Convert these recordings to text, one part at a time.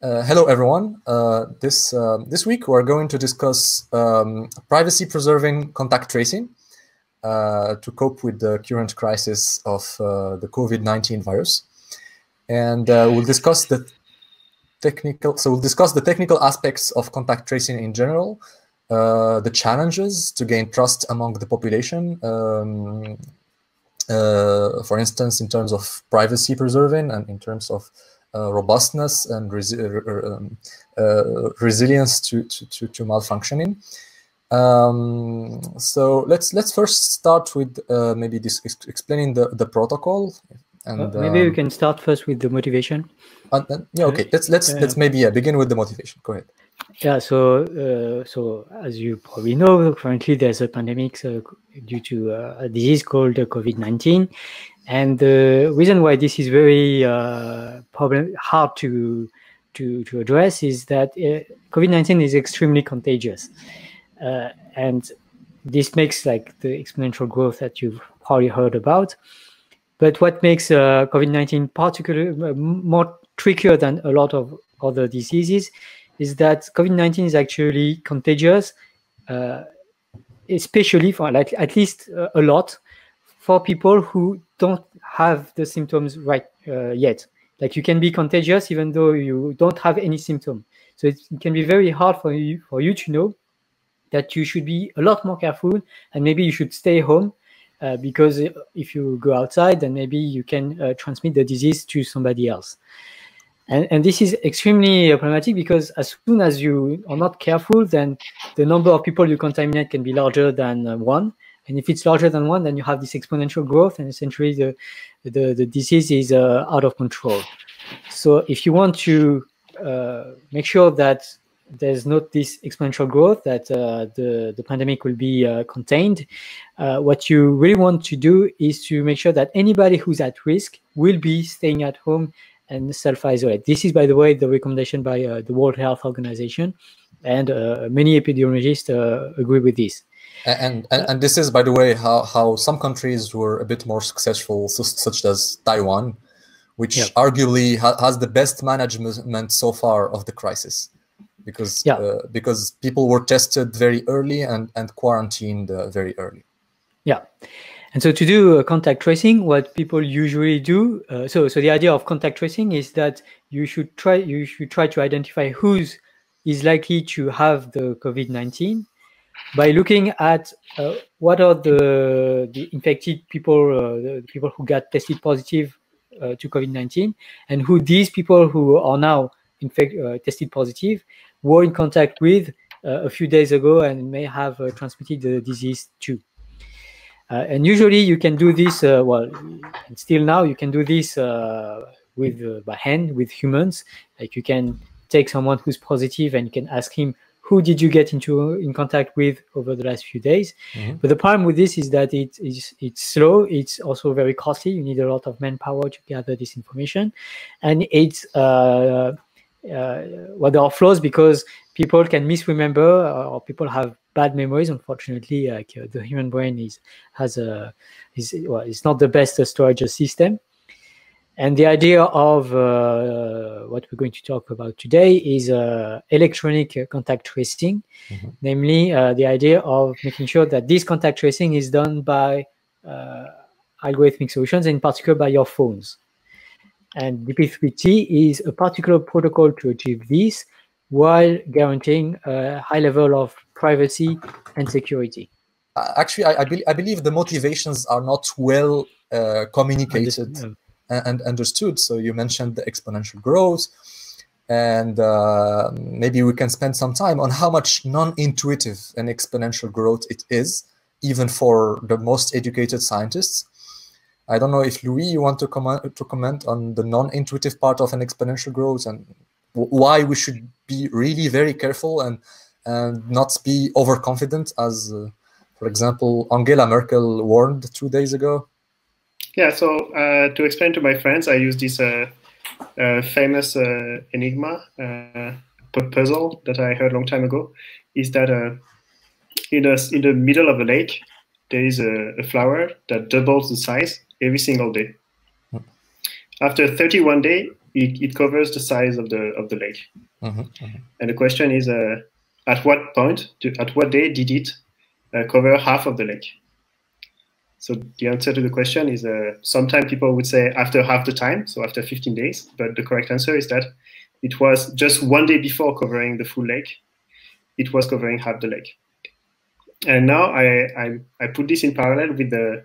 Uh, hello, everyone. Uh, this uh, this week we're going to discuss um, privacy-preserving contact tracing uh, to cope with the current crisis of uh, the COVID-19 virus, and we'll discuss the technical. So we'll discuss the technical aspects of contact tracing in general, the challenges to gain trust among the population. Um, for instance, in terms of privacy preserving and in terms of robustness and resi um, uh, resilience to, to, to, malfunctioning. Um, so let's let's first start with uh, maybe this explaining the, the protocol. And maybe um, we can start first with the motivation. yeah, okay. Let's let's let's maybe yeah, begin with the motivation. Go ahead. Yeah, so uh, so as you probably know, currently there's a pandemic uh, due to uh, a disease called COVID-19, and the reason why this is very uh, problem hard to to to address is that uh, COVID-19 is extremely contagious, uh, and this makes like the exponential growth that you've probably heard about. But what makes uh, COVID-19 particularly more trickier than a lot of other diseases is that COVID-19 is actually contagious, uh, especially for like at least a lot for people who don't have the symptoms right uh, yet. Like you can be contagious even though you don't have any symptom. So it can be very hard for you for you to know that you should be a lot more careful and maybe you should stay home uh, because if you go outside, then maybe you can uh, transmit the disease to somebody else. And, and this is extremely problematic because as soon as you are not careful, then the number of people you contaminate can be larger than uh, one. And if it's larger than one, then you have this exponential growth, and essentially the the, the disease is uh, out of control. So if you want to uh, make sure that there's not this exponential growth, that uh, the the pandemic will be uh, contained, uh, what you really want to do is to make sure that anybody who's at risk will be staying at home and self-isolate. This is, by the way, the recommendation by uh, the World Health Organization, and many epidemiologists agree with this. And, and, and this is, by the way, how, how some countries were a bit more successful, such as Taiwan, which yeah. arguably ha has the best management so far of the crisis, because yeah. uh, because people were tested very early and and quarantined uh, very early. Yeah. And so to do uh, contact tracing, what people usually do, uh, so so the idea of contact tracing is that you should try you should try to identify who's is likely to have the COVID nineteen, by looking at uh, what are the, the infected people, uh, the people who got tested positive uh, to COVID-19, and who these people who are now infect, uh, tested positive were in contact with uh, a few days ago and may have uh, transmitted the disease too. and usually you can do this, well, still now you can do this with by hand with humans. Like you can take someone who's positive and you can ask him who did you get into in contact with over the last few days. Mm-hmm. But the problem with this is that it is it's slow. It's also very costly. You need a lot of manpower to gather this information, and it's uh, uh, well, there are flaws because people can misremember uh, or people have bad memories. Unfortunately, like uh, the human brain is has a is well, it's not the best storage system. And the idea of uh, what we're going to talk about today is uh, electronic contact tracing, mm-hmm. namely uh, the idea of making sure that this contact tracing is done by uh, algorithmic solutions, in particular by your phones. And DP3T is a particular protocol to achieve this while guaranteeing a high level of privacy and security. Actually, I, I, be- I believe the motivations are not well uh, communicated and understood. So you mentioned the exponential growth, and uh, maybe we can spend some time on how much non-intuitive and exponential growth it is, even for the most educated scientists. I don't know if Louis, you want to comment to comment on the non-intuitive part of an exponential growth and why we should be really very careful and and not be overconfident, as, uh, for example, Angela Merkel warned two days ago. Yeah, so uh, to explain to my friends, I use this uh, uh, famous uh, enigma uh, puzzle that I heard a long time ago. Is that uh, in the in the middle of a lake there is a, a flower that doubles the size every single day. Hmm. After 31 day, it, it covers the size of the of the lake. Mhm, mhm. And the question is, uh, at what point, to, at what day did it uh, cover half of the lake? So the answer to the question is, uh, sometimes people would say after half the time, so after 15 days. But the correct answer is that it was just one day before covering the full lake. It was covering half the lake. And now I I, I put this in parallel with the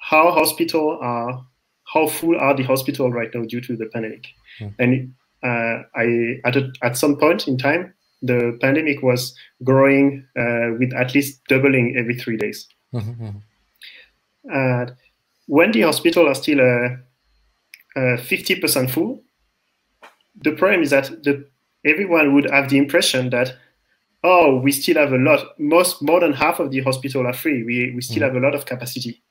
how hospital are how full are the hospital right now due to the pandemic. Hmm. And uh, I at a, at some point in time, the pandemic was growing uh, with at least doubling every three days. Mhm, mhm. Uh, when the hospital are still uh, uh, 50% full, the problem is that the, everyone would have the impression that, oh, we still have a lot, most more than half of the hospital are free. We, we still Mm. have a lot of capacity.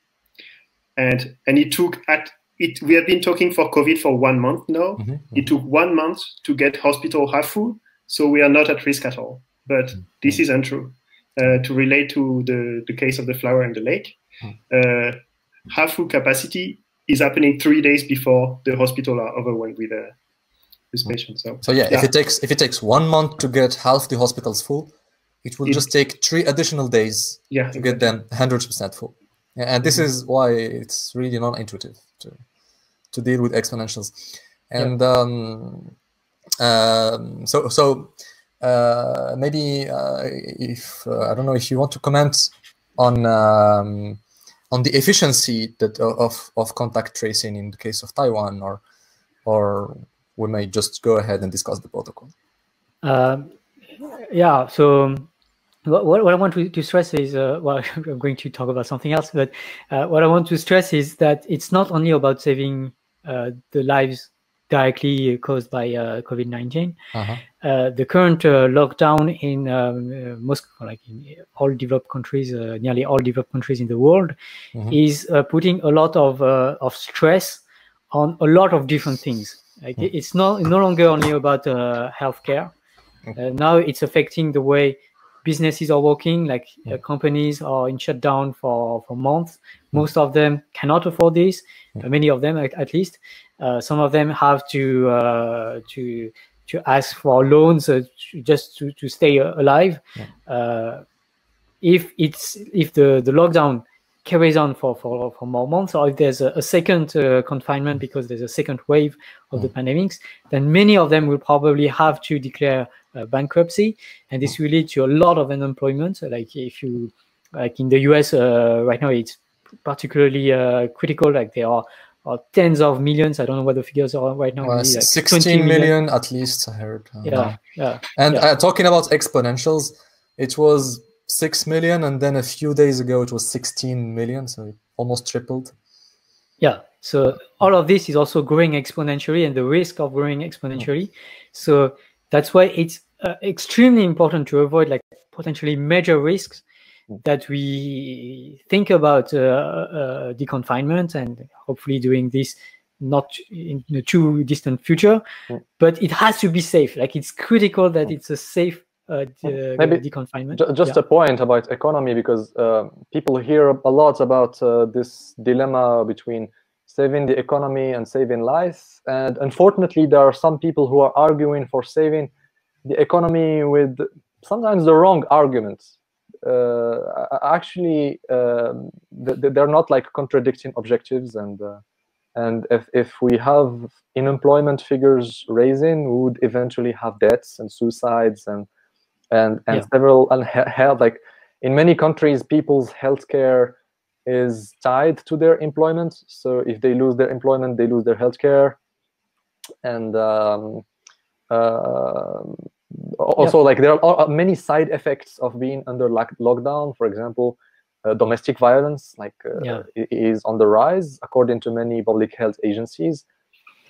And and it took at it we have been talking for COVID for one month now. Mhm, It took one month to get hospital half full, so we are not at risk at all. But this is untrue. Uh, to relate to the, the case of the flower and the lake, uh, half full capacity is happening three days before the hospital are overwhelmed with uh, with patients. So So yeah, if it takes if it takes one month to get half the hospitals full, it will It- just take three additional days yeah, to get them 100% full. Yeah, and this is why it's really non-intuitive to to deal with exponentials. And um, um, so so uh, maybe uh, if uh, I don't know if you want to comment on um, on the efficiency that of of contact tracing in the case of Taiwan, or or we may just go ahead and discuss the protocol. Um, yeah. So what, what I want to, to stress is, uh, well, I'm going to talk about something else, but uh, what I want to stress is that it's not only about saving uh, the lives directly caused by uh, COVID-19. Uh-huh. Uh, the current uh, lockdown in um, most, like in all developed countries, uh, nearly all developed countries in the world, Mhm. is uh, putting a lot of uh, of stress on a lot of different things. Like Mm. it's not no longer only about uh, healthcare. Uh, now it's affecting the way businesses are working. Like uh, companies are in shutdown for for months. Most of them cannot afford this. Uh, many of them, at, at least. Uh, some of them have to uh, to to ask for loans uh, to, just to, to stay alive. Uh, if it's if the the lockdown carries on for for, for more months, or if there's a, a second uh, confinement because there's a second wave of the pandemics, then many of them will probably have to declare uh, bankruptcy, and this will lead to a lot of unemployment. So like if you like in the US uh, right now, it's particularly uh, critical. Like there are, are tens of millions. I don't know what the figures are right now. Uh, maybe like 16 20 million at least, I heard. Yeah, yeah. And Yeah. uh, talking about exponentials, it was 6 million, and then a few days ago it was 16 million, so it almost tripled. Yeah. So all of this is also growing exponentially and the risk of growing exponentially. So that's why it's uh, extremely important to avoid like potentially major risks that we think about uh, uh, deconfinement and hopefully doing this not in the too distant future, but it has to be safe. Like it's critical that it's a safe uh, de- Maybe deconfinement. Ju- just Yeah. a point about economy because uh, people hear a lot about uh, this dilemma between saving the economy and saving lives and unfortunately there are some people who are arguing for saving the economy with sometimes the wrong arguments uh, actually um, th- th- they're not like contradicting objectives and uh, and if, if we have unemployment figures raising we would eventually have deaths and suicides and and and Yeah. several and health like in many countries people's healthcare is tied to their employment so if they lose their employment they lose their healthcare and um, uh, also like there are many side effects of being under lock- lockdown. For example uh, domestic violence like uh, Yeah. is on the rise according to many public health agencies.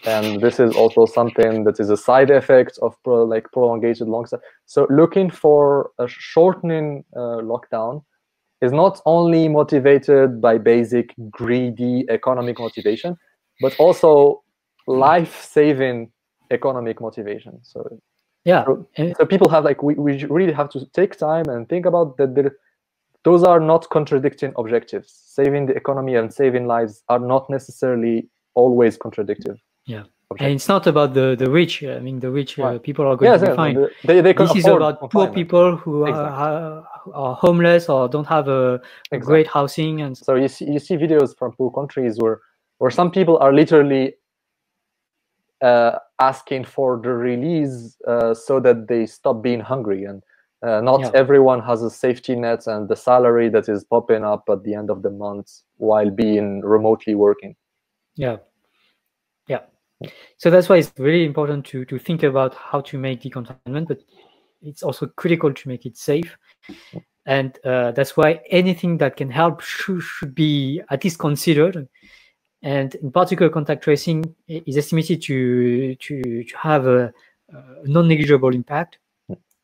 And this is also something that is a side effect of pro- like prolonged long so looking for a shortening uh, lockdown is not only motivated by basic greedy economic motivation but also life-saving economic motivation. So Yeah. so, so people have like we, we really have to take time and think about that there, those are not contradicting objectives saving the economy and saving lives are not necessarily always contradictive Yeah. and it's not about the the rich. I mean, the rich uh, people are going Yes, to be yes, fine. the- they, they This is about poor confinement. people who Exactly. are, are homeless or don't have a, a Exactly. great housing and So you see, you see videos from poor countries where, where some people are literally uh, asking for the release uh, so that they stop being hungry. And uh, not Yeah. everyone has a safety net and the salary that is popping up at the end of the month while being remotely working. Yeah. Yeah. So that's why it's really important to to think about how to make deconfinement, but it's also critical to make it safe. And uh, that's why anything that can help should, should be at least considered. And in particular, contact tracing is estimated to to, to have a, a non-negligible impact.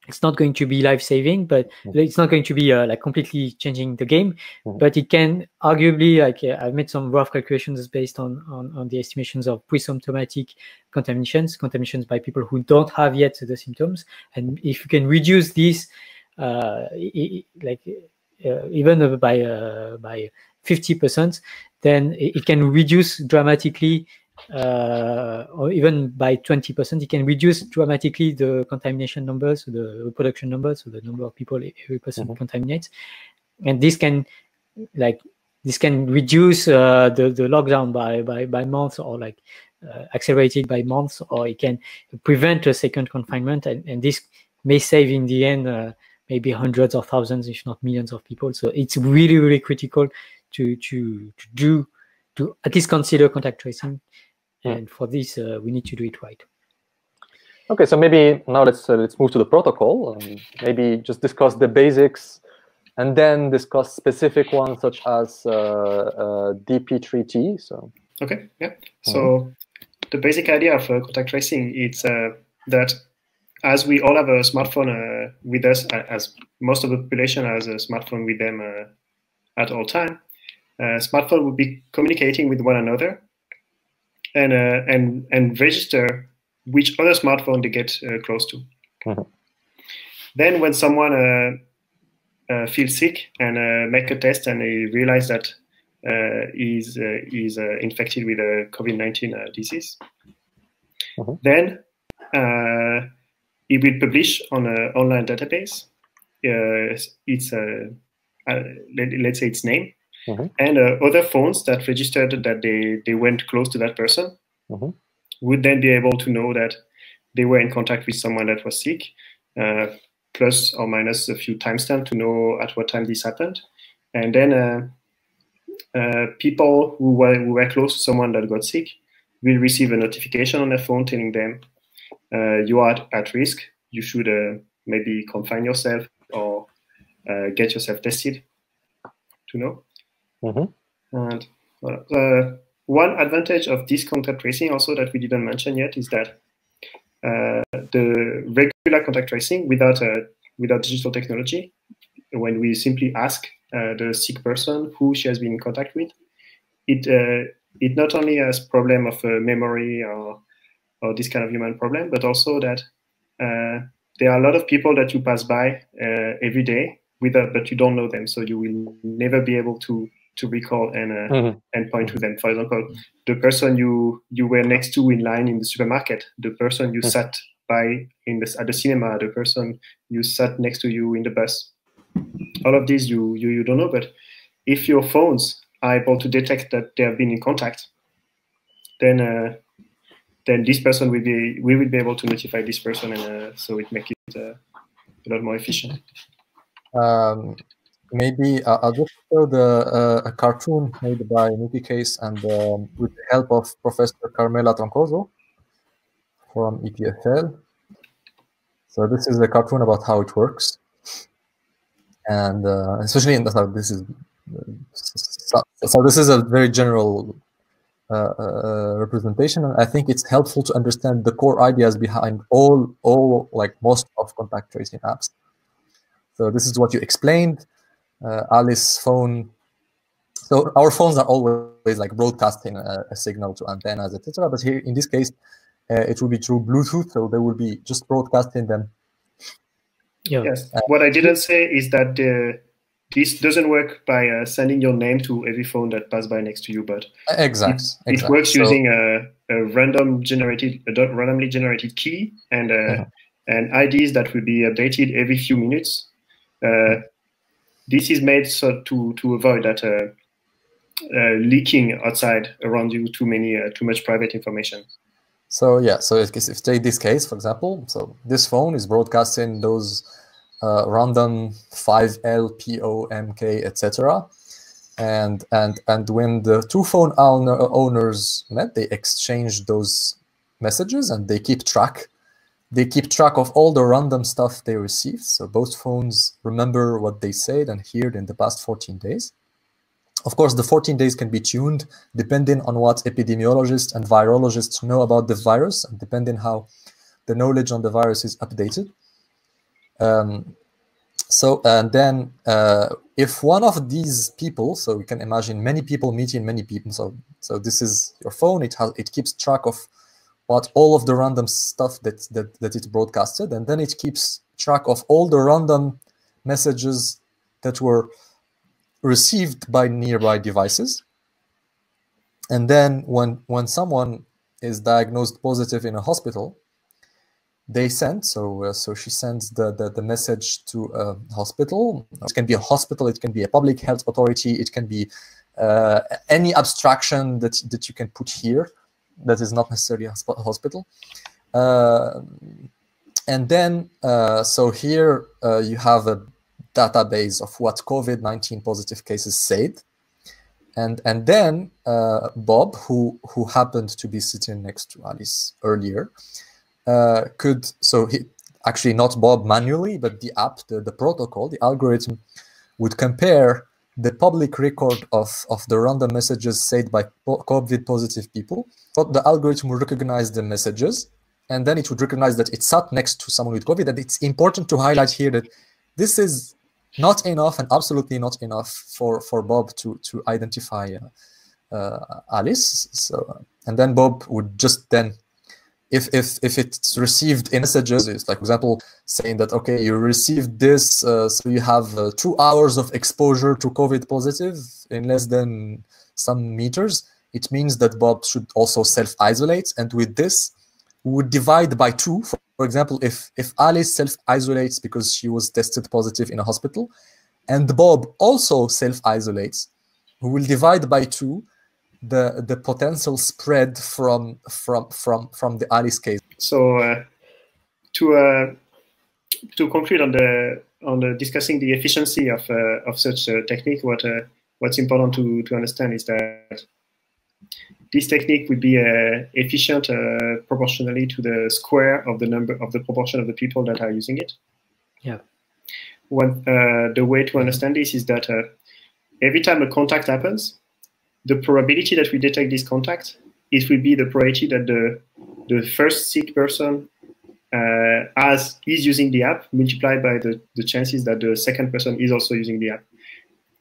It's not going to be life-saving, but it's not going to be uh, like completely changing the game. But it can arguably, like uh, I've made some rough calculations based on, on on the estimations of pre-symptomatic contaminations, contaminations by people who don't have yet the symptoms, and if you can reduce this, uh, i- i- like uh, even uh, by uh, by fifty percent, then it, can reduce dramatically, uh, or even by twenty percent, it can reduce dramatically the contamination numbers, the reproduction numbers, so the number of people every person Mhm. contaminates, and this can like this can reduce uh, the the lockdown by by by months or like uh, accelerated by months, or it can prevent a second confinement, and, and this may save in the end uh, maybe hundreds of thousands, if not millions of people. So it's really really critical to to to do to at least consider contact tracing, and for this uh, we need to do it right. Okay, so maybe now let's uh, let's move to the protocol. Um, maybe just discuss the basics, and then discuss specific ones such as uh, uh, DP3T. So Okay, yeah. So the basic idea of uh, contact tracing is uh, that as we all have a smartphone uh, with us, as most of the population has a smartphone with them uh, at all time, smartphone will be communicating with one another and uh, and and register which other smartphone they get uh, close to. Mhm. Then when someone uh, uh, feels sick and uh, make a test and they realize that uh, is uh, is uh, infected with a COVID-19 uh, disease. Mhm. Then uh, it will publish on an online database. Uh, its uh, uh, let, let's say its name Mhm. and uh, other phones that registered that they they went close to that person Mhm. would then be able to know that they were in contact with someone that was sick. Uh, plus or minus a few timestamps to know at what time this happened, and then uh, uh, people who were, who were close to someone that got sick will receive a notification on their phone telling them uh, you are at, at risk. You should uh, maybe confine yourself or uh, get yourself tested to know. Mhm. And uh, one advantage of this contact tracing also that we didn't mention yet is that uh, the regular contact tracing without uh, without digital technology, when we simply ask uh, the sick person who she has been in contact with, it uh, it not only has problem of uh, memory or or this kind of human problem, but also that uh, there are a lot of people that you pass by uh, every day without, but you don't know them, so you will never be able to to recall an uh, Mhm. and point to them. For example, the person you you were next to in line in the supermarket, the person you Mhm. sat by in the, at the cinema, the person you sat next to you in the bus. All of these you you, you don't know, but if your phones are able to detect that they have been in contact, then uh, then this person will be we will be able to notify this person, and uh, so it makes it uh, a lot more efficient. Um, maybe uh, I'll just show the uh, a cartoon made by Nicky Case and um, with the help of Professor Carmela Troncoso from EPFL. So this is a cartoon about how it works, and uh, especially in the this is so, so this is a very general uh, uh, representation, and I think it's helpful to understand the core ideas behind all all like most of contact tracing apps. So this is what you explained. Uh, Alice phone. So our phones are always like broadcasting a, a signal to antennas, etc. But here, in this case, uh, it will be through Bluetooth, so they will be just broadcasting them. Yeah. Yes. What I didn't say is that uh, this doesn't work by uh, sending your name to every phone that passes by next to you, but Exact. it, it works So- using a, a random generated, a randomly generated key and uh-huh. and IDs that will be updated every few minutes. This is made so to to avoid that uh, uh, leaking outside around you too many uh, too much private information. So yeah, so if, if take this case for example, so this phone is broadcasting those uh, random 5L, PO, etc. And and and when the two phone owner, owners met, they exchanged those messages and they keep track. They keep track of all the random stuff they received. So both phones remember what they said and heard in the past 14 days. Of course, the 14 days can be tuned depending on what epidemiologists and virologists know about the virus and depending how the knowledge on the virus is updated. Um, so and then uh, if one of these people, so we can imagine many people meeting many people. So so this is your phone. It has it keeps track of what all of the random stuff that that that it broadcasted, and then it keeps track of all the random messages that were received by nearby devices. And then when when someone is diagnosed positive in a hospital, they send. So uh, so she sends the, the, the message to a hospital. It can be a hospital. It can be a public health authority. It can be uh, any abstraction that that you can put here that is not necessarily a hospital. Uh, and then uh, so here uh, you have a database of what COVID-19 positive cases said. And, and then uh, Bob, who, who happened to be sitting next to Alice earlier, uh, could so he actually not Bob manually, but the app, the, the protocol, the algorithm would compare the public record of, of the random messages said by COVID positive people. But the algorithm would recognize the messages, and then it would recognize that it sat next to someone with COVID. And it's important to highlight here that this is not enough and absolutely not enough for, for Bob to, to identify uh, uh, Alice. So, and then Bob would just then if if if it's received in messages it's like for example saying that okay you received this uh, so you have uh, two hours of exposure to covid positive in less than some meters. It means that bob should also self-isolate. And with this we would divide by two. For, example if if alice self-isolates because she was tested positive in a hospital and bob also self-isolates we will divide by two the the potential spread from from from from the Alice case. So uh, to uh, to conclude on the on the discussing the efficiency of uh, of such a technique, what uh, what's important to to understand is that this technique would be uh, efficient uh, proportionally to the square of the number of the proportion of the people that are using it. Yeah. What the way to understand this is that every time a contact happens, the probability that we detect this contact, it will be the probability that the, the first sick person uh, as is using the app multiplied by the, the chances that the second person is also using the app.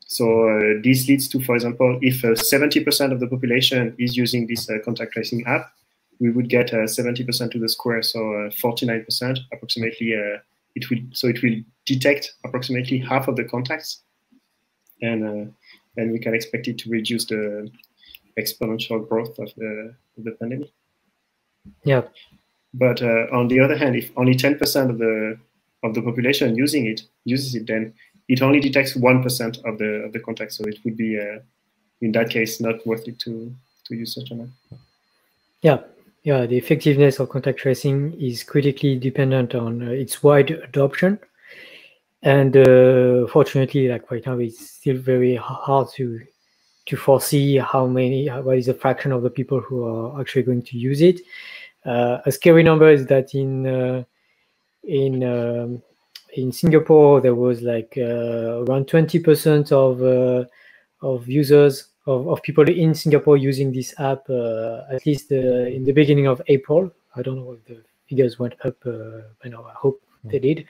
So uh, this leads to, for example, if 70% uh, of the population is using this uh, contact tracing app, we would get 70% uh, to the square, so 49% uh, approximately. it will so it will detect approximately half of the contacts, and and we can expect it to reduce the exponential growth of the, of the pandemic. Yeah. But uh, on the other hand, if only 10% of the of the population using it uses it, then it only detects 1% of the of the contacts. So it would be, uh, in that case, not worth it to to use such an app. Yeah, yeah. The effectiveness of contact tracing is critically dependent on uh, its wide adoption and uh, fortunately like right now it's still very hard to to foresee how many what is a fraction of the people who are actually going to use it. Uh, a scary number is that in uh, in um, in Singapore there was like uh, around 20% of uh, of users of, of people in Singapore using this app uh, at least in the beginning of April. I don't know if the figures went up I know I hope they did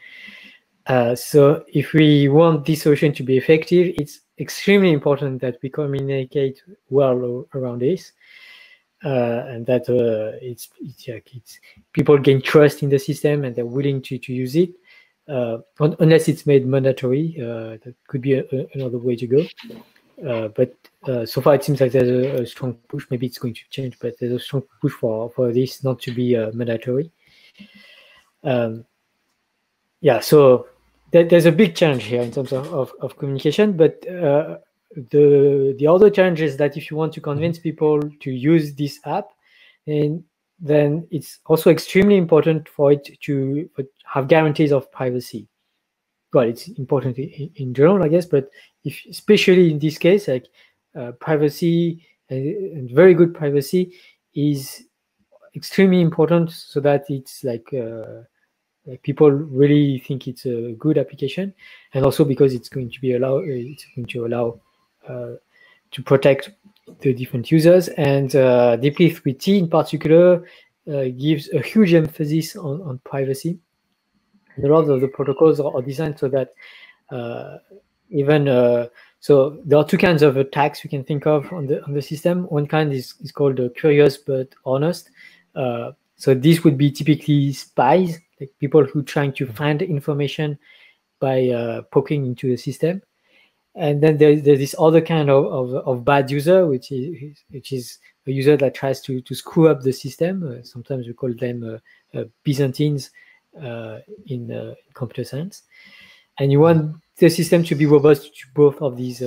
uh, so if we want this solution to be effective, it's extremely important that we communicate well around this. Uh, and that uh, it's, it's, it's people gain trust in the system and they're willing to, to use it. Uh, unless it's made mandatory, uh, that could be a, a, another way to go. but so far it seems like there's a, a, strong push. Maybe it's going to change, but there's a strong push for for this not to be mandatory. Um, yeah, so there's a big challenge here in terms of, of, of communication, but uh, the the other challenge is that if you want to convince people to use this app, and then it's also extremely important for it to have guarantees of privacy. Well, it's important in, in general, I guess, but if especially in this case, like uh, privacy and, and, very good privacy is extremely important, so that it's like. Uh, like people really think it's a good application, and also because it's going to be allow it's going to allow uh, to protect the different users. And uh, DP3T in particular uh, gives a huge emphasis on, on privacy. And a lot of the protocols are, designed so that uh, even uh, so there are two kinds of attacks you can think of on the on the system. One kind is, is called curious but honest. Uh, so this would be typically spies like people who trying to find information by uh, poking into the system. And then there's, there's this other kind of, of, of, bad user, which is which is a user that tries to, to screw up the system. Uh, sometimes we call them uh, uh Byzantines uh, in, uh, computer science. And you want the system to be robust to both of these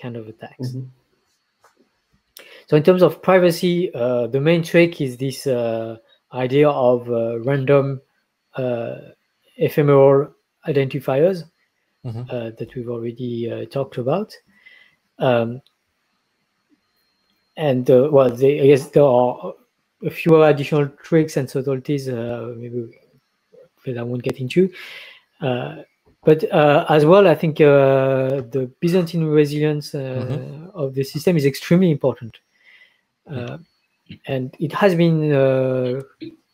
kind of attacks. Mm -hmm. So in terms of privacy, the main trick is this idea of random ephemeral identifiers mm-hmm. Uh, that we've already uh, talked about. Um, and well, they, I guess there are a few additional tricks and subtleties maybe that I won't get into. but as well, I think the Byzantine resilience mm-hmm. of the system is extremely important. Uh, and it has been uh,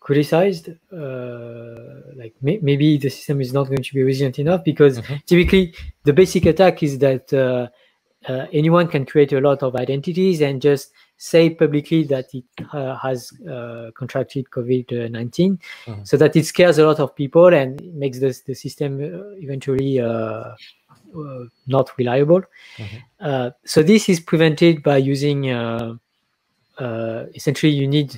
criticized uh, like may maybe the system is not going to be resilient enough because mm -hmm. typically the basic attack is that uh, uh, anyone can create a lot of identities and just say publicly that it uh, has uh, contracted covid-19 mm -hmm. so that it scares a lot of people and makes the, the system uh, eventually not reliable mm -hmm. so this is prevented by using essentially you need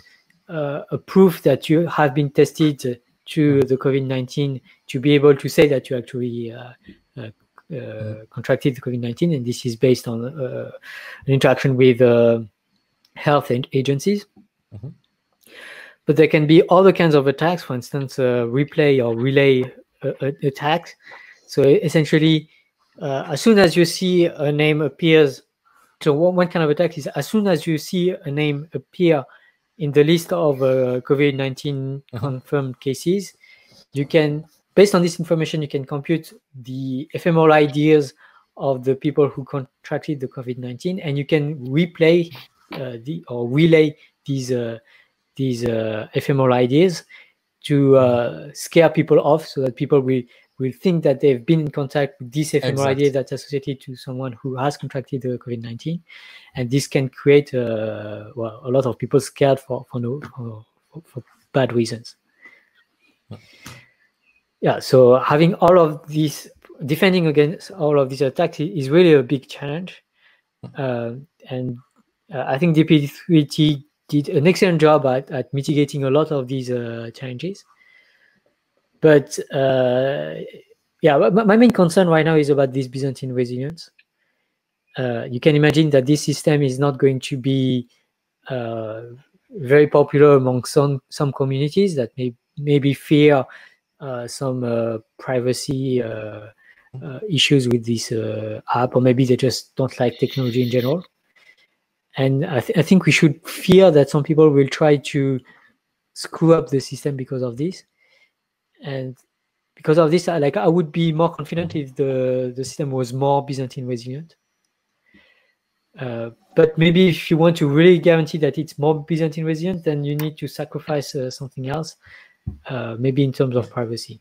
uh, a proof that you have been tested to the COVID-19 to be able to say that you actually uh, uh, uh contracted the COVID-19, and this is based on uh, an interaction with health agencies. Mm -hmm. But there can be other kinds of attacks, for instance, replay or relay attacks. So essentially, as soon as you see a name appears, so one, one kind of attack is as soon as you see a name appear in the list of uh, COVID-19 uh-huh. confirmed cases, you can, based on this information, you can compute the ephemeral IDs of the people who contracted the COVID-19, and you can replay uh, the or relay these uh, these uh, ephemeral IDs to uh, scare people off, so that people will will think that they've been in contact with this ephemeral exactly. that's associated to someone who has contracted the COVID-19. And this can create uh, well, a lot of people scared for, for, no, for, for bad reasons. Yeah, so having all of these, defending against all of these attacks is really a big challenge. Uh, and uh, I think DP3T did an excellent job at, at mitigating a lot of these uh, challenges. But uh, yeah, my main concern right now is about this Byzantine resilience. Uh, you can imagine that this system is not going to be uh, very popular among some some communities that may maybe fear uh, some uh, privacy uh, issues with this app, or maybe they just don't like technology in general. And I, th I think we should fear that some people will try to screw up the system because of this and because of this, I, like I would be more confident if the the system was more Byzantine resilient. Uh, but maybe if you want to really guarantee that it's more Byzantine resilient, then you need to sacrifice uh, something else, uh, maybe in terms of privacy.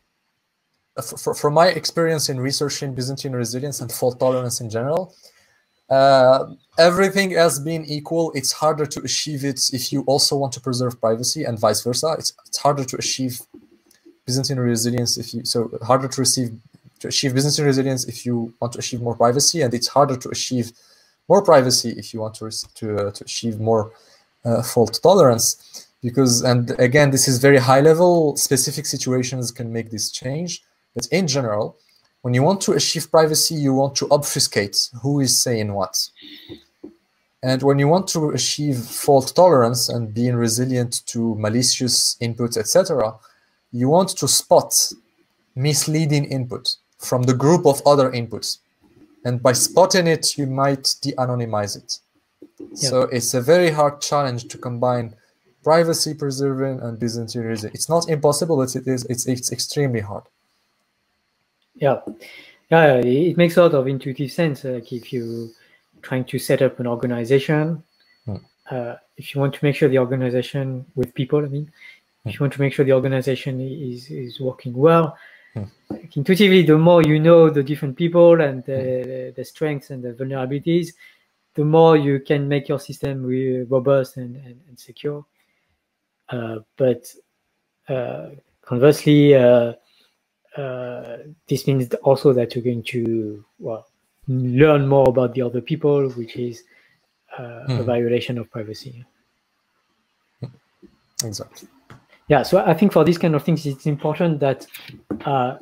Uh, for, from my experience in researching Byzantine resilience and fault tolerance in general, uh, everything else being equal, it's harder to achieve it if you also want to preserve privacy and vice versa. It's, it's harder to achieve Byzantine resilience if you so harder to receive to achieve Byzantine resilience if you want to achieve more privacy, and it's harder to achieve more privacy if you want to to, uh, to achieve more uh, fault tolerance. Because and again this is very high level specific situations can make this change but in general when you want to achieve privacy you want to obfuscate who is saying what. And when you want to achieve fault tolerance and being resilient to malicious inputs etc you want to spot misleading input from the group of other inputs and by spotting it you might de-anonymize it yeah. so it's a very hard challenge to combine privacy preserving and business Byzantine It's not impossible, but it is it's it's extremely hard. Yeah, yeah, it makes a lot of intuitive sense. Like if you trying to set up an organization, hmm. uh, if you want to make sure the organization with people, I mean. If you want to make sure the organization is is working well, hmm. intuitively, the more you know the different people and the, the, the strengths and the vulnerabilities, the more you can make your system robust and, and, and secure. Uh, but uh, conversely, uh, this means also that you're going to well learn more about the other people, which is mm. a hmm. violation of privacy. Exactly. Yeah, so I think for these kind of things, it's important that uh,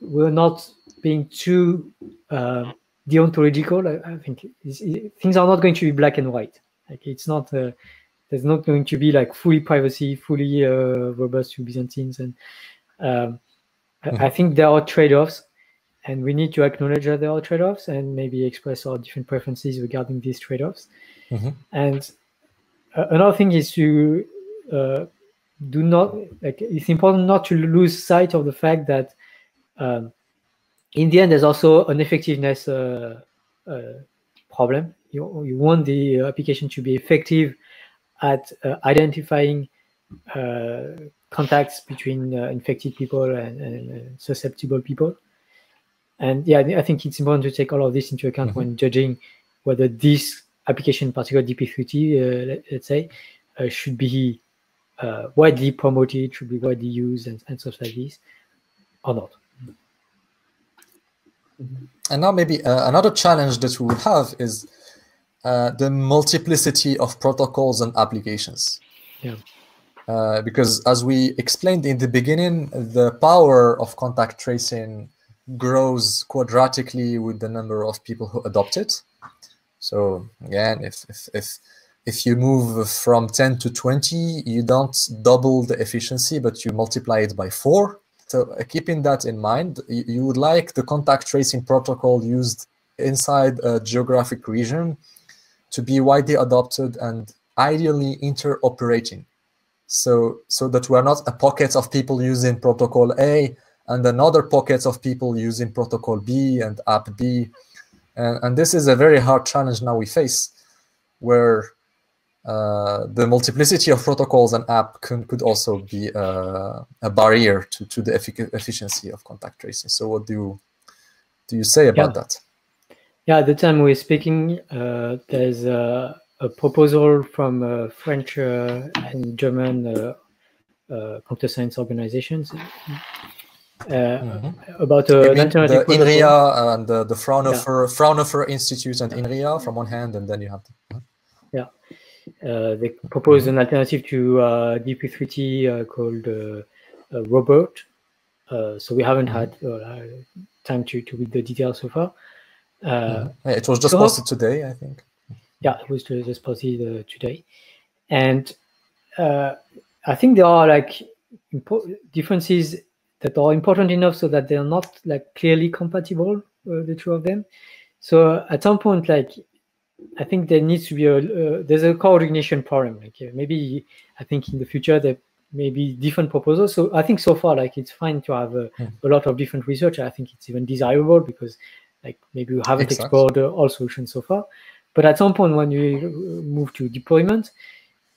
we're not being too uh, deontological. I, I think things are not going to be black and white. Like it's not. Uh, there's not going to be like fully privacy, fully uh, robust to Byzantines. And um, mm-hmm. I, I, think there are trade-offs, and we need to acknowledge that there are trade-offs and maybe express our different preferences regarding these trade-offs. Mm-hmm. And uh, another thing is to uh, do not like it's important not to lose sight of the fact that um, in the end there's also an effectiveness uh, uh, problem. You, you want the application to be effective at uh, identifying uh, contacts between uh, infected people and, and, susceptible people. And yeah, I think it's important to take all of this into account mm-hmm. when judging whether this application, in particular DP3T, let's say, should be widely promoted, should be widely used, and, and stuff like this, or not. And now maybe uh, another challenge that we would have is uh, the multiplicity of protocols and applications. Yeah. Uh, because as we explained in the beginning, the power of contact tracing grows quadratically with the number of people who adopt it. So again, if if if if you move from 10 to 20, you don't double the efficiency, but you multiply it by four. So uh, keeping that in mind, you, you would like the contact tracing protocol used inside a geographic region to be widely adopted and ideally interoperating. So, so that we're not a pocket of people using protocol A and another pocket of people using protocol B and app B. And, and this is a very hard challenge now we face, where uh, the multiplicity of protocols and app can, could also be uh, a barrier to, to the efficiency of contact tracing. So what do you, do you say about yeah. that? Yeah, at the time we're speaking, uh, there's a, a, proposal from uh, French uh, and German uh, uh, computer science organizations mm-hmm. about an alternative the INRIA and the, the Fraunhofer, yeah. Fraunhofer Institute and INRIA from one hand, and then you have the, yeah. They propose an alternative to DP3T called Robert. so we haven't had time to, to read the details so far. Uh, yeah, it was just posted today, I think. Yeah, it was just posted uh, today, and uh, I think there are like differences that are important enough so that they're not like clearly compatible, uh, the two of them. So at some point, like I think there needs to be a uh, there's a coordination problem. Like uh, maybe I think in the future there may be different proposals. So I think so far like it's fine to have a, mm. a lot of different research. I think it's even desirable because like maybe we haven't exactly. explored uh, all solutions so far. But at some point, when you move to deployment,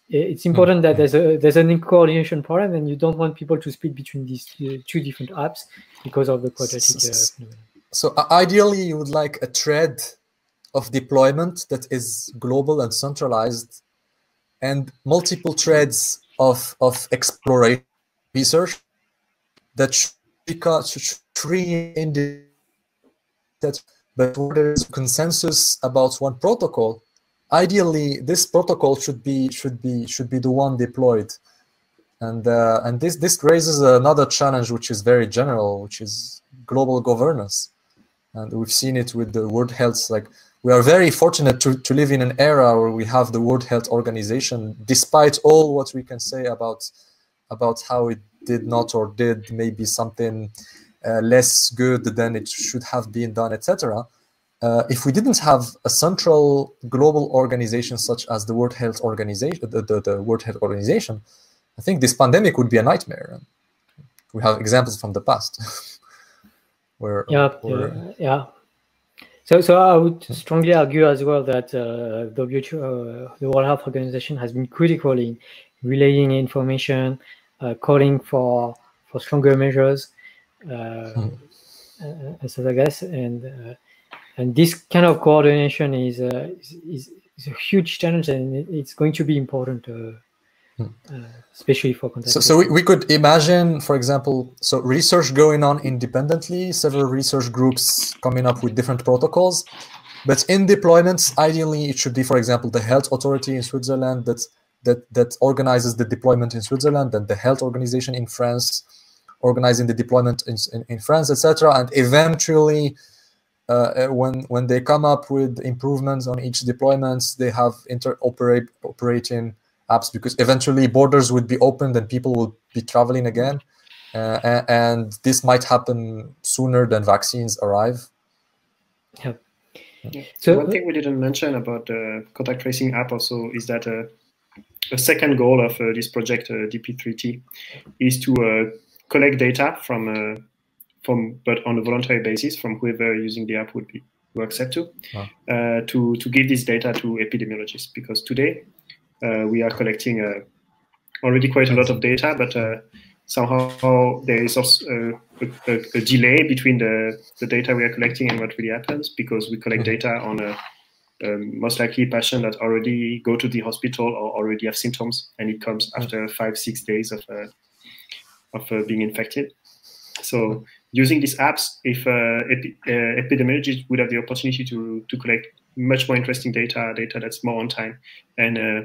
it's important mm-hmm. that there's a there's an coordination problem, and you don't want people to split between these two different apps because of the quadratic. Uh, so ideally, you would like a thread of deployment that is global and centralized, and multiple threads of of exploration research that should, because tree in the that but there is consensus about one protocol, ideally this protocol should be should be should be the one deployed. And uh, and this this raises another challenge, which is very general, which is global governance. And we've seen it with the World Health. Like we are very fortunate to, to live in an era where we have the World Health Organization, despite all what we can say about about how it did not or did maybe something uh, less good than it should have been done, etc. Uh, if we didn't have a central global organization such as the World Health Organization, the, the, the World Health Organization, I think this pandemic would be a nightmare. We have examples from the past. where, yeah, where, yeah, yeah. So, so I would strongly argue as well that uh, WHO, uh, the World Health Organization, has been critical in relaying information, uh, calling for for stronger measures, uh, Hmm. uh, so I guess, and uh, and this kind of coordination is, uh, is, is is a huge challenge, and it's going to be important, uh, Hmm. uh, especially for contact. So, so we, we could imagine, for example, so research going on independently, several research groups coming up with different protocols. But in deployments, ideally, it should be, for example, the health authority in Switzerland that that that organizes the deployment in Switzerland, and the health organization in France organizing the deployment in, in, in France, etc. And eventually, uh, uh, when when they come up with improvements on each deployments, they have interoperate operating apps because eventually borders would be opened and people will be traveling again, uh, and this might happen sooner than vaccines arrive. Yeah. So- one thing we didn't mention about the contact tracing app also is that uh, a second goal of uh, this project uh, DP3T is to uh, collect data from uh, from but on a voluntary basis from whoever using the app would be will accept to Wow. uh, to to give this data to epidemiologists because today uh, we are collecting uh, already quite a lot of data, but uh, somehow there is also uh, a, a, a delay between the, the data we are collecting and what really happens because we collect Mhm. data on a um, most likely patient that already go to the hospital or already have symptoms, and it comes after five six days of uh, of uh, being infected. So using these apps, if uh, epi- uh, epidemiologists would have the opportunity to to collect much more interesting data, data that's more on time, and uh,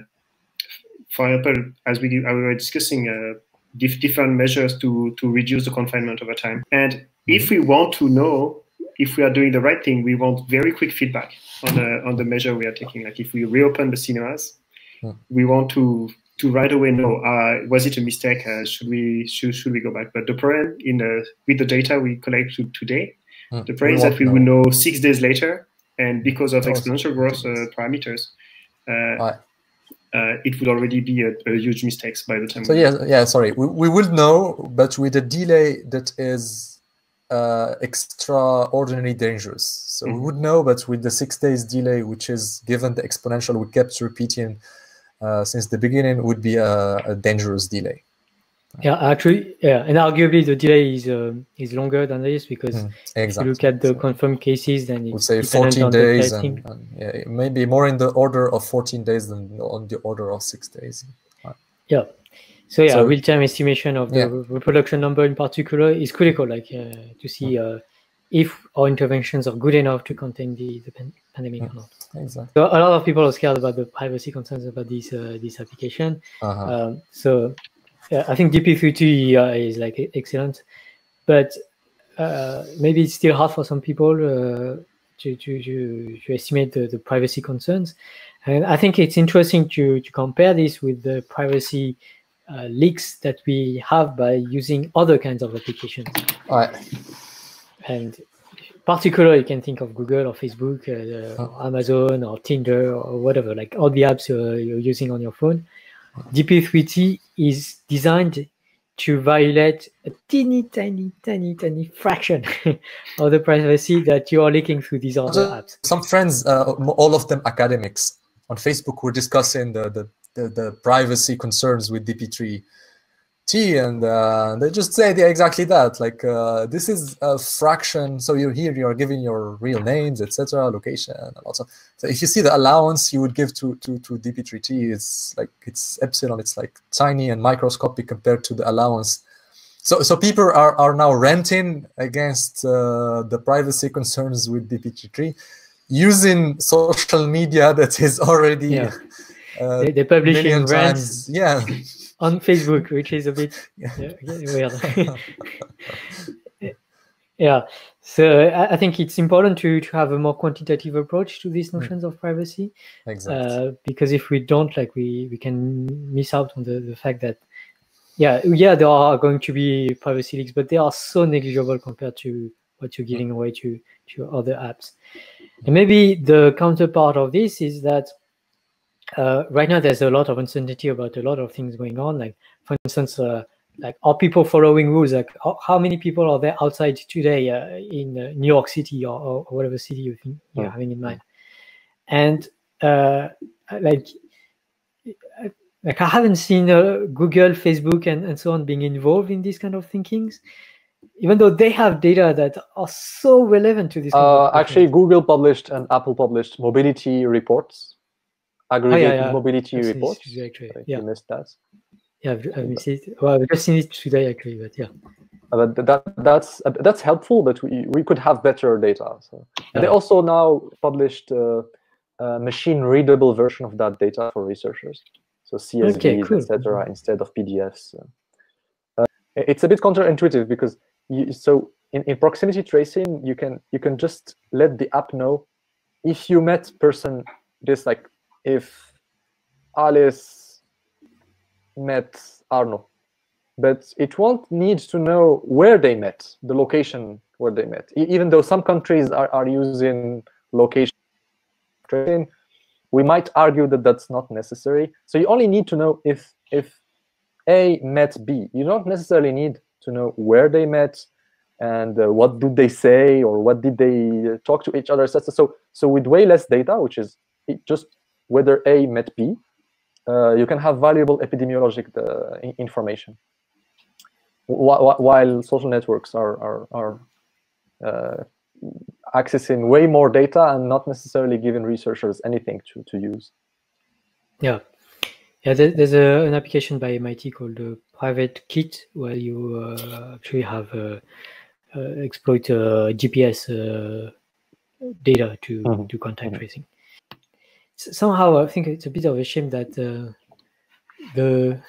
for example, as we, we were discussing, uh, dif- different measures to to reduce the confinement over time. And if we want to know if we are doing the right thing, we want very quick feedback on the on the measure we are taking. Like if we reopen the cinemas, Hmm. we want to to right away know uh, was it a mistake? Uh, should we should, should we go back? But the problem in the with the data we collect to, today, Mm, the problem is that we will know six days later, and because of exponential growth uh, parameters. Uh, Right. Uh, it would already be a, a huge mistake by the time. So yeah, yeah. Sorry, we, we will know, but with a delay that is uh, extraordinarily dangerous. So we Mhm. would know, but with the six days delay, which is given the exponential we kept repeating uh, since the beginning, would be a, a dangerous delay. Yeah, actually, yeah, and arguably the delay is uh, is longer than this because Mm, if you Exactly. look at the So confirmed cases, then we'll say 14 days, and, and yeah, maybe more in the order of 14 days than on the order of six days. Yeah. So yeah, So- real-time estimation of the Yeah. reproduction number in particular is critical, like uh, to see uh, if our interventions are good enough to contain the, the pan- pandemic or not. Exactly. So a lot of people are scared about the privacy concerns about this uh, this application. Uh-huh. Um, so yeah, I think DP3T uh, is like excellent, but uh, maybe it's still hard for some people uh, to, to, to, to estimate the, the privacy concerns. And I think it's interesting to, to compare this with the privacy uh, leaks that we have by using other kinds of applications. All right. And particularly, you can think of Google or Facebook, uh, or Amazon or Tinder or whatever, like all the apps uh, you're using on your phone. DP3T is designed to violate a teeny tiny, tiny, tiny fraction of the privacy that you are leaking through these other apps. some friends, uh, all of them academics, on Facebook were discussing the the, the, the privacy concerns with DP3T, and uh, they just say exactly that. Like uh, this is a fraction. So you're here, you are giving your real names, etc., location, and of. So if you see the allowance you would give to to to DP3T, it's like it's epsilon. It's like tiny and microscopic compared to the allowance so so people are, are now renting against uh, the privacy concerns with dp3t using social media that is already Yeah. uh, They, they're publishing times yeah on Facebook, which is a bit Yeah. weird. yeah. So I, I think it's important to, to have a more quantitative approach to Hmm. these notions of privacy. exactly uh, because if we don't like we we can miss out on the, the fact that yeah yeah there are going to be privacy leaks but they are so negligible compared to what you're giving away to to other apps and maybe the counterpart of this is that uh, right now there's a lot of uncertainty about a lot of things going on like for instance uh, like are people following rules like how, many people are there outside today uh, in uh, new york city or, or whatever city you think you're Mm. having in mind and uh, like like I haven't seen uh, Google, Facebook, and, and so on being involved in these kind of thinkings, even though they have data that are so relevant to this. Uh, actually. Google published and Apple published mobility reports, aggregated yeah. mobility I've reports. actually. If Yeah, you missed that. yeah, I've, I've missed it. Well, I've just seen it today actually, but yeah, Uh, but that that's uh, that's helpful, but we, we could have better data. So and they also now published uh, a machine readable version of that data for researchers, so CSVs, Okay, cool. etc., instead of PDFs. Uh, it's a bit counterintuitive because you, so in, in proximity tracing you can you can just let the app know if you met person this like if Alice met Arno but it won't need to know where they met, the location where they met. E- even though some countries are, are using location tracing, we might argue that that's not necessary. So you only need to know if if A met B. You don't necessarily need to know where they met and uh, what did they say or what did they uh, talk to each other. So so with way less data, which is it just whether A met B, uh, you can have valuable epidemiologic uh, information wh- wh- while social networks are are, are uh, accessing way more data and not necessarily giving researchers anything to, to use. yeah, yeah. There's a, an application by MIT called the Private Kit where you uh, actually have uh, uh, exploit uh, GPS uh, data to Mhm, do contact mhm. tracing. Somehow, I think it's a bit of a shame that uh, the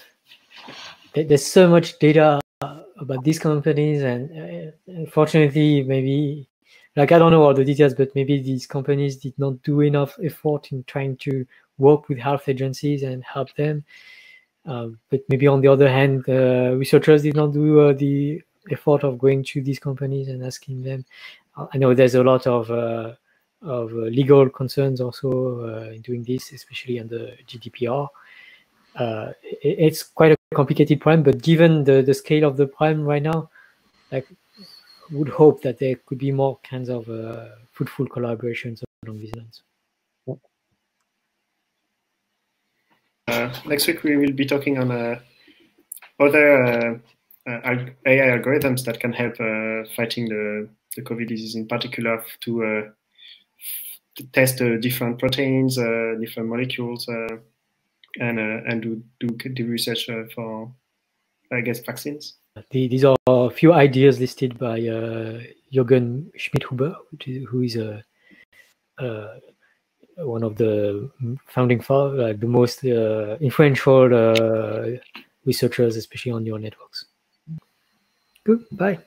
there- there's so much data about these companies, and uh, unfortunately, maybe like I don't know all the details, but maybe these companies did not do enough effort in trying to work with health agencies and help them. Uh, but maybe on the other hand, uh, researchers did not do uh, the effort of going to these companies and asking them. I know there's a lot of uh, of uh, legal concerns also uh, in doing this, especially under the GDPR. Uh, it, it's quite a complicated problem, but given the, the scale of the problem right now, like would hope that there could be more kinds of fruitful collaborations along these lines. Uh, next week we will be talking on uh, other uh, AI algorithms that can help fighting the, the COVID disease, in particular to test uh, different proteins, uh, different molecules, uh, and and do do do research for, I guess, vaccines. The, these are a few ideas listed by Jürgen Schmidhuber, who is a, one of the founding, fa- like the most uh, influential uh, researchers, especially on neural networks. Good, bye.